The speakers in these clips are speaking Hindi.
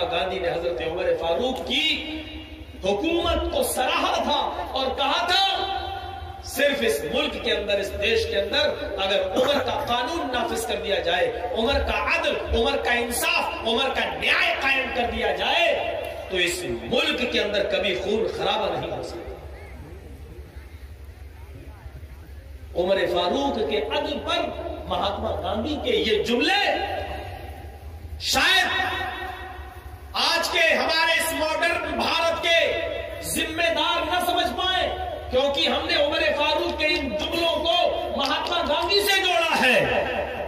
महात्मा गांधी ने हज़रत उमर फारूक की हुकूमत को सराहा था और कहा था, सिर्फ़ इस मुल्क के अंदर, इस देश के अंदर अगर उमर का कानून नाफिज कर दिया जाए, उमर का अदल, उमर का इंसाफ, उमर का न्याय कायम कर दिया जाए तो इस मुल्क के अंदर कभी खून खराबा नहीं हो सकता। उमर फारूक के अदल पर महात्मा गांधी के ये जुमले शायद आज के हमारे इस मॉडर्न भारत के जिम्मेदार न समझ पाए, क्योंकि हमने उमर फारूक के इन जुमलों को महात्मा गांधी से जोड़ा है।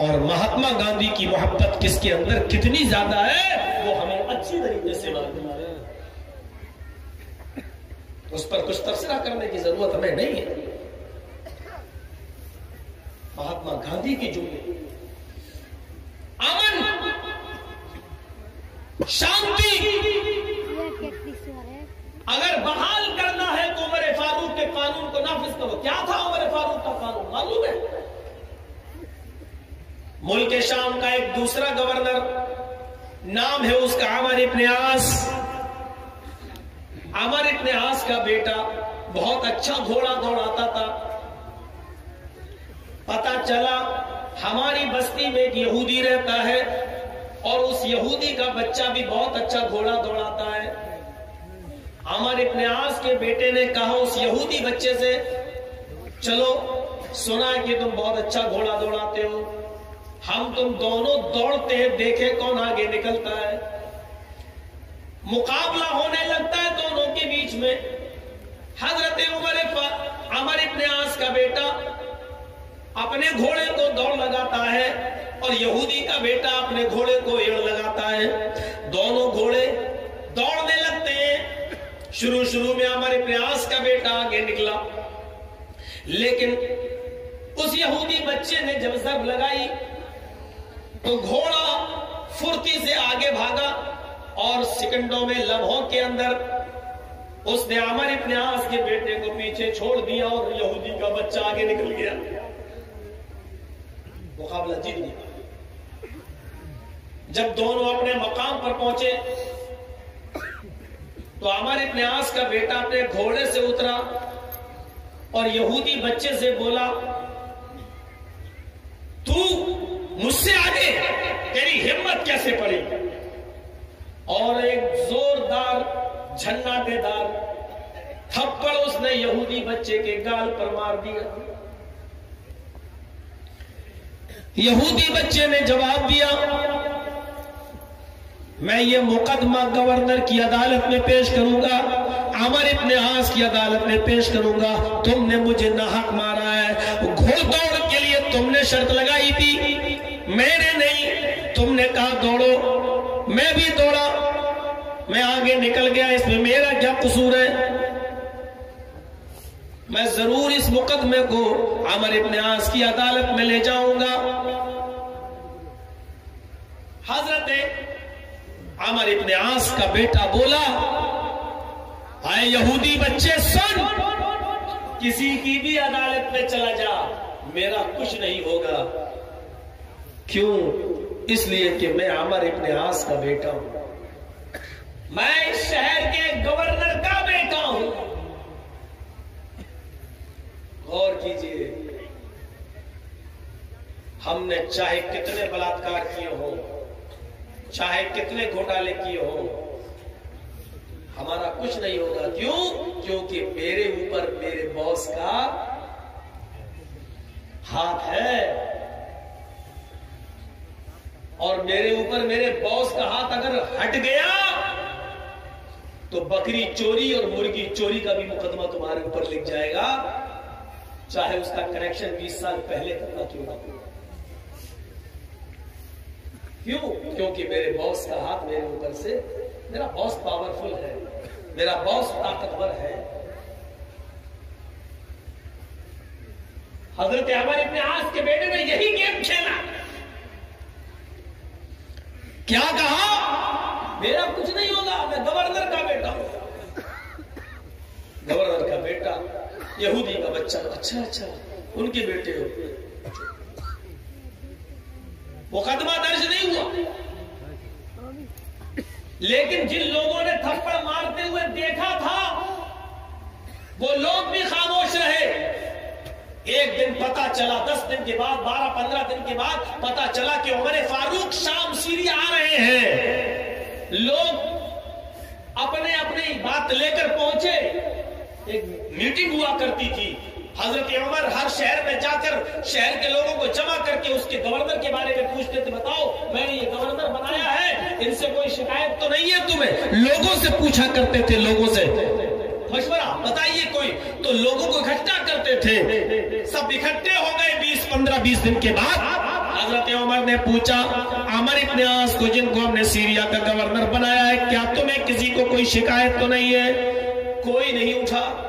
और महात्मा गांधी की मोहब्बत किसके अंदर कितनी ज़्यादा है, वो हमें अच्छी तरीके से मालूम है। उस पर कुछ तबसरा करने की ज़रूरत हमें नहीं है। महात्मा गांधी की जुमले। अमन शांति। अगर बहाल करना है तो उमर फारूक के कानून को नाफिज करो। क्या था उमर फारूक का कानून? मालूम है? मुल्क शाम का एक दूसरा गवर्नर, नाम है उसका अमर इब्न अमर इब्न का बेटा बहुत अच्छा घोड़ा दौड़ाता था। पता चला, हमारी बस्ती में एक यहूदी रहता है और उस यहूदी का बच्चा भी बहुत अच्छा घोड़ा दौड़ाता है। अमर इब्न के बेटे ने कहा उस यहूदी बच्चे से, चलो, सुना है कि तुम बहुत अच्छा घोड़ा दौड़ाते हो। हम तुम दोनों दौड़ते हैं, देखे कौन आगे निकलता है। मुकाबला होने लगता है दोनों के बीच में। हज़रत उमर अमर इब्न का बेटा अपने घोड़े को दौड़ लगाता है और यहूदी का बेटा अपने घोड़े को एड़ लगाता है। दोनों घोड़े दौड़ने लगते हैं। शुरू शुरू में हमारे प्रयास का बेटा आगे निकला। लेकिन उस यहूदी बच्चे ने जब जब लगाई तो घोड़ा फुर्ती से आगे भागा और सिकंडों में लम्हों के अंदर उसने अमर इब्न के बेटे को पीछे छोड़ दिया और यहूदी का बच्चा आगे निकल गया। मुकाबला जीत गया जब दोनों अपने मकाम पर पहुँचे तो अमर इब्न का बेटा अपने घोड़े से उतरा और यहूदी बच्चे से बोला, तू मुझसे आगे तेरी हिम्मत कैसे पड़ी और एक जोरदार, झन्नाटेदार थप्पड़ उसने यहूदी बच्चे के गाल पर मार दिया। यहूदी बच्चे ने जवाब दिया, मैं ये मुकदमा गवर्नर की अदालत में पेश करूँगा, अमर इब्न आस की अदालत में पेश करूँगा। तुमने मुझे नाहक मारा है। घोड़दौड़ के लिए तुमने शर्त लगाई थी। मैंने नहीं, तुमने कहा दौड़ो। मैं भी दौड़ा। मैं आगे निकल गया, इसमें मेरा क्या कसूर है? मैं ज़रूर इस मुकदमे को अमर इब्न आस की अदालत में ले जाऊँगा। हज़रत अमर इब्न आस का बेटा बोला, आए यहूदी बच्चे, सुन, किसी की भी अदालत में चला जा, मेरा कुछ नहीं होगा। क्यों? इसलिए कि मैं अमर इब्न आस का बेटा हूँ। मैं इस शहर के गवर्नर का बेटा हूँ गौर कीजिए। हमने चाहे कितने बलात्कार किए हो, चाहे कितने घोटाले किए हो, हमारा कुछ नहीं होगा। क्यों? क्योंकि मेरे ऊपर मेरे बॉस का हाथ है। और मेरे ऊपर मेरे बॉस का हाथ अगर हट गया तो बकरी चोरी और मुर्गी चोरी का भी मुकदमा तुम्हारे ऊपर लिख जाएगा। चाहे उसका कनेक्शन 20 साल पहले करना क्यों ना क्यों? क्योंकि मेरे बॉस का हाथ मेरे ऊपर से, मेरा बॉस पावरफुल है, मेरा बॉस ताकतवर है। हज़रत अमर इब्ने आस के बेटे ने यही गेम खेला। क्या कहा? मेरा कुछ नहीं होगा, मैं गवर्नर का बेटा हूँ गवर्नर का बेटा यहूदी का बच्चा। अच्छा अच्छा उनके बेटे हो। मुकदमा दर्ज नहीं हुआ। लेकिन जिन लोगों ने थप्पड़ मारते हुए देखा था, वो लोग भी खामोश रहे। एक दिन पता चला, दस दिन के बाद, बारह, पंद्रह दिन के बाद पता चला कि उमर फारूक शाम सीरी आ रहे हैं। लोग अपने अपनी बात लेकर पहुँचे। एक मीटिंग हुआ करती थी। हज़रत उमर हर शहर में जाकर शहर के लोगों को जमा करके उसके गवर्नर के बारे में पूछते थे, बताओ, मैंने ये गवर्नर बनाया है, इनसे कोई शिकायत तो नहीं है तुम्हें? लोगों से पूछा करते थे, लोगों से। मशवरा, बताइए कोई। तो लोगों को इकट्ठा करते थे। सब इकट्ठे हो गए बीस, पंद्रह, बीस दिन के बाद। हज़रत उमर ने पूछा, अमर इतने को जिनको हमने सीरिया का गवर्नर बनाया है, क्या तुम्हें किसी को कोई शिकायत तो नहीं है? कोई नहीं उठा।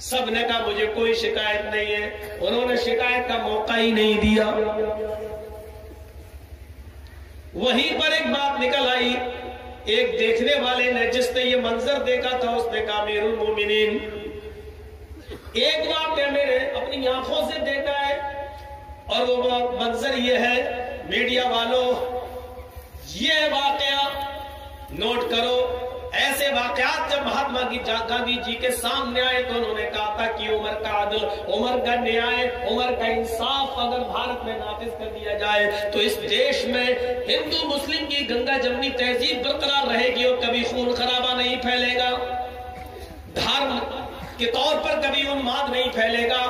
सबने कहा, मुझे कोई शिकायत नहीं है। उन्होंने शिकायत का मौका ही नहीं दिया। वहीं पर एक बात निकल आई। एक देखने वाले ने, जिसने ये मंजर देखा था, उसने कहा, मेरुल मोमिनीन। एक बात मेरे अपनी आँखों से देखा है, और वो मंजर ये है, मीडिया वालों, ये वाकया नोट करो ऐसे वाकयात जब महात्मा गांधी जी के सामने आए तो उन्होंने कहा था कि उमर का आदल उमर का न्याय, उमर का इंसाफ अगर भारत में नाफिज कर दिया जाए तो इस देश में हिंदू, मुस्लिम की गंगा जमनी तहजीब बरकरार रहेगी और कभी खून खराबा नहीं फैलेगा। धर्म के तौर पर कभी उन्माद नहीं फैलेगा।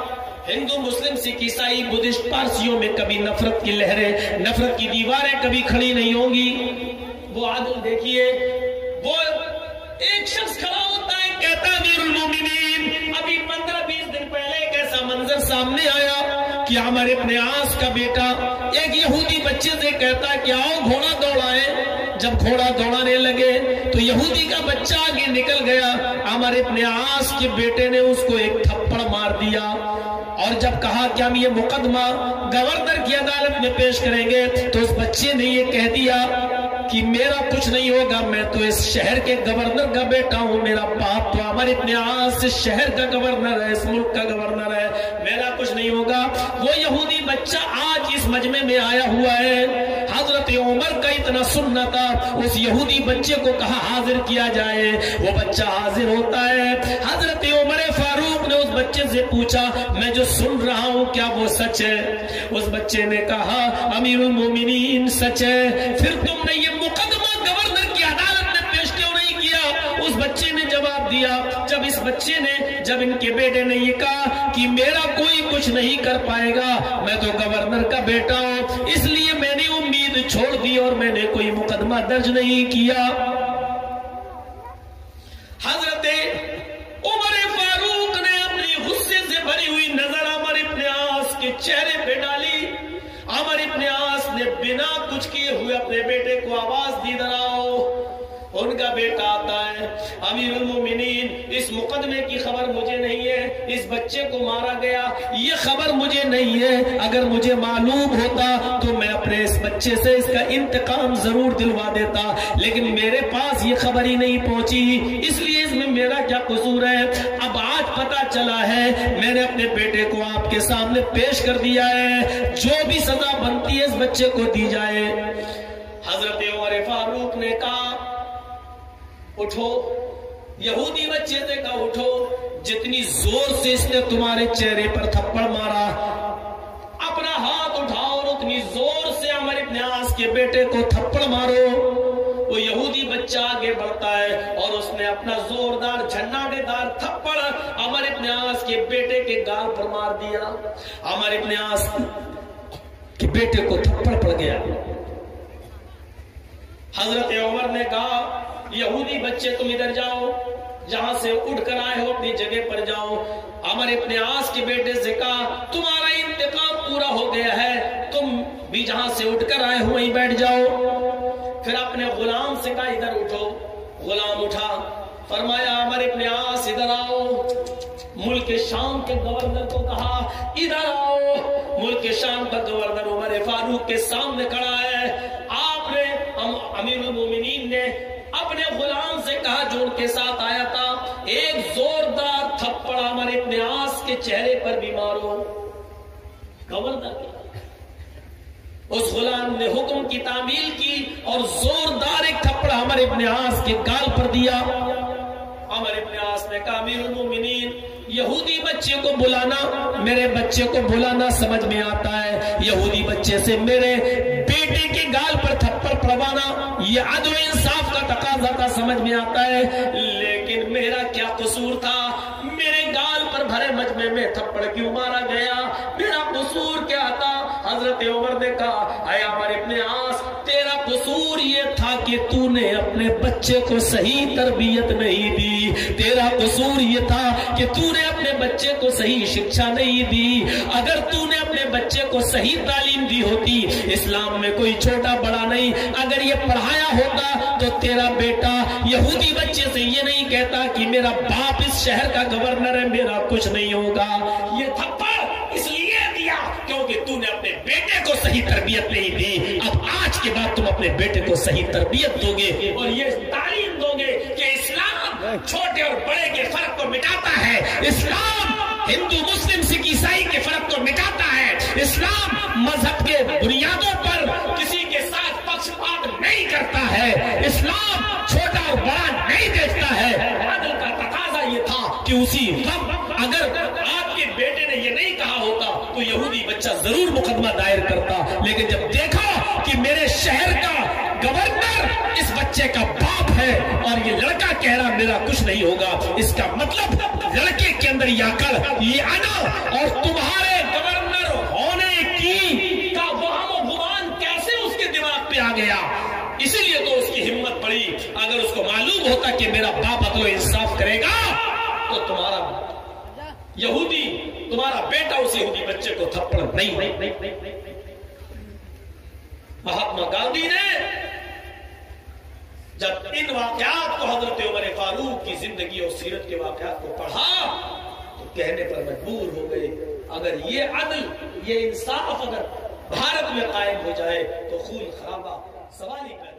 हिंदू, मुस्लिम, सिख, ईसाई, बुद्धिस्ट, पारसियों में कभी नफरत की लहरें, नफरत की दीवारें कभी खड़ी नहीं होंगी। वो आदल देखिए, वो एक शख्स खड़ा होता है, कहता है अभी पंद्रह बीस दिन पहले एक ऐसा मंजर सामने आया कि हमारे आस का बेटा, एक यहूदी बच्चे से कहता है कि, आओ घोड़ा दौड़ाए। जब घोड़ा दौड़ाने लगे तो यहूदी का बच्चा आगे निकल गया। हमारे आस के बेटे ने उसको एक थप्पड़ मार दिया और जब कहा कि हम ये मुकदमा गवर्नर की अदालत में पेश करेंगे तो उस बच्चे ने ये कह दिया कि मेरा कुछ नहीं होगा, मैं तो इस शहर के गवर्नर का बेटा हूँ, मेरा बाप तो हमारे इतिहास इस शहर का गवर्नर है, इस मुल्क का गवर्नर है, मेरा कुछ नहीं होगा। वो यहूदी बच्चा आज इस मजमे में आया हुआ है। हज़रत उमर का इतना सुनना था। उस यहूदी बच्चे को कहा, हाजिर किया जाए। वो बच्चा हाजिर होता है। हज़रत उमर फारूक ने उस बच्चे से पूछा, मैं जो सुन रहा हूँ, क्या वो सच है? उस बच्चे ने कहा अमीर मोमिनीन, सच है। फिर तुमने ये मुकदमा गवर्नर की अदालत में पेश क्यों नहीं किया? उस बच्चे ने जवाब दिया। जब इस बच्चे ने, जब इनके बेटे ने ये कहा कि मेरा कोई कुछ नहीं कर पाएगा, मैं तो गवर्नर का बेटा हूँ। इसलिए छोड़ दी और मैंने कोई मुकदमा दर्ज नहीं किया। हज़रत उमर फारूक ने अपनी गुस्से से भरी हुई नज़र अमर इब्ने आस के चेहरे पे डाली। अमर इब्ने आस ने बिना कुछ किए हुए अपने बेटे को आवाज़ दी दराओ उनका बेटा आता है अमीर मोमिनीन, इस मुकदमे की खबर मुझे नहीं है। इस बच्चे को मारा गया। ये खबर मुझे नहीं है। अगर मुझे मालूम होता तो मैं अपने इस बच्चे से इसका इंतकाम ज़रूर दिलवा देता। लेकिन मेरे पास ये खबर ही नहीं पहुँची। इसलिए इसमें मेरा क्या कसूर है? अब आज पता चला है, मैंने अपने बेटे को आपके सामने पेश कर दिया है। जो भी सजा बनती है इस बच्चे को दी जाए। हज़रत उमर फारूक ने कहा, उठो, यहूदी बच्चे से कहा, उठो। जितनी ज़ोर से इसने तुम्हारे चेहरे पर थप्पड़ मारा, अपना हाथ उठाओ और उतनी ज़ोर से हमारे न्यास के बेटे को थप्पड़ मारो। वो यहूदी बच्चा आगे बढ़ता है और उसने अपना जोरदार झन्नाटेदार थप्पड़ अमर इब्न के बेटे के गाल पर मार दिया। अमर इब्न के बेटे को थप्पड़ पड़ गया। हज़रत उमर ने कहा, यहूदी बच्चे, तुम इधर जाओ। जहाँ से उठ कर आए हो, अपनी जगह पर जाओ। अमर अपने आस के बेटे से कहा, तुम्हारा इंतकाम पूरा हो गया है। तुम भी जहाँ से उठकर आए हो, वहीं बैठ जाओ। फिर अपने गुलाम से कहा, इधर उठो। गुलाम उठा, फरमाया, अमर अपने आस, इधर आओ। मुल्क शाम के गवर्नर को कहा, इधर आओ। मुल्क शाम का गवर्नर उमर फारूक के सामने खड़ा है। आपने अमीर ने अपने गुलाम कहा जो उनके साथ आया था। एक जोरदार थप्पड़ हमारे आस के चेहरे पर भी मारो। गवर्नर उस गुलाम ने हुक्म की तामील की और जोरदार एक थप्पड़ अमर इब्ने आस के गाल पर दिया। अमर इब्ने आस ने कहा मोमिनीन, यहूदी बच्चे को बुलाना, मेरे बच्चे को बुलाना समझ में आता है। यहूदी बच्चे से मेरे गाल पर थप्पड़ पड़वाना, ये अदल इंसाफ का तकाजा था, समझ में आता है। लेकिन मेरा क्या कसूर था? मेरे गाल पर भरे मजमे में थप्पड़ क्यों मारा गया? मेरा कसूर क्या था? हज़रत उमर ने कहा, अया अमर इब्ने आस, तेरा कसूर ये था कि तूने अपने बच्चे को सही तरबियत नहीं दी। तेरा कसूर ये था कि तूने अपने बच्चे को सही शिक्षा नहीं दी। अगर तूने अपने बच्चे को सही तालीम दी होती, इस्लाम में कोई छोटा बड़ा नहीं। अगर ये पढ़ाया होता तो तेरा बेटा यहूदी बच्चे से ये नहीं कहता कि मेरा बाप इस शहर का गवर्नर है, मेरा कुछ नहीं होगा। ये थप्पड़ इसलिए दिया क्योंकि तूने अपने बेटे को सही तरबियत नहीं दी। अब आज के बाद तुम अपने बेटे को सही तरबियत दोगे और ये तालीम दोगे कि इस्लाम छोटे और बड़े के फ़र्क को मिटाता है। इस्लाम हिंदू, मुस्लिम, सिख, ईसाई के फ़र्क को मिटाता है। इस्लाम मज़हब के बुनियादों पर किसी के साथ पक्षपात नहीं करता है। इस्लाम छोटा और बड़ा नहीं देखता है। अदल का तकाजा ये था कि उसी वक्त अगर आपके बेटे ने ये नहीं कहा होता तो यहूदी बच्चा ज़रूर मुकदमा दायर करता। लेकिन जब देखा कि मेरे शहर का गवर्नर इस बच्चे का बाप है और ये लड़का कह रहा, मेरा कुछ नहीं होगा। इसका मतलब लड़के के अंदर ये ये आना और तुम्हारे गवर्नर होने की का वहम गुमान कैसे उसके दिमाग पे आ गया इसीलिए तो उसकी हिम्मत पड़ी अगर उसको होता कि मेरा बाप अदलो इंसाफ करेगा तो तुम्हारा यहूदी, तुम्हारा बेटा उस यहूदी बच्चे को थप्पड़ नहीं नहीं नहीं नहीं नहीं महात्मा गांधी ने जब इन वाकयात को हज़रत उमर फारूक की ज़िंदगी और सीरत के वाकयात को पढ़ा तो कहने पर मजबूर हो गए, अगर ये अदल, ये इंसाफ अगर भारत में कायम हो जाए तो खून खराबा सवाल ही पैदा